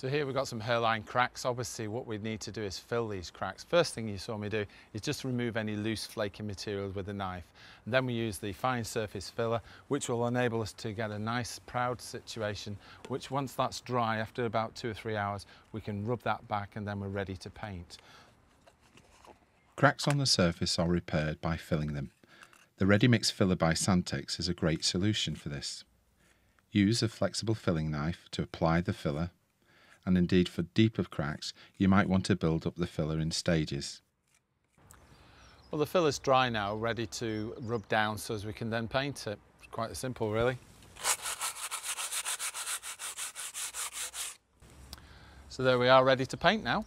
So here we've got some hairline cracks. Obviously what we need to do is fill these cracks. First thing you saw me do is just remove any loose flaky material with a knife. And then we use the fine surface filler which will enable us to get a nice proud situation which once that's dry after about two or three hours we can rub that back and then we're ready to paint. Cracks on the surface are repaired by filling them. The Ready Mix Filler by Sandtex is a great solution for this. Use a flexible filling knife to apply the filler and indeed for deeper cracks you might want to build up the filler in stages. Well the filler's dry now, ready to rub down so as we can then paint it. It's quite simple really. So there we are ready to paint now.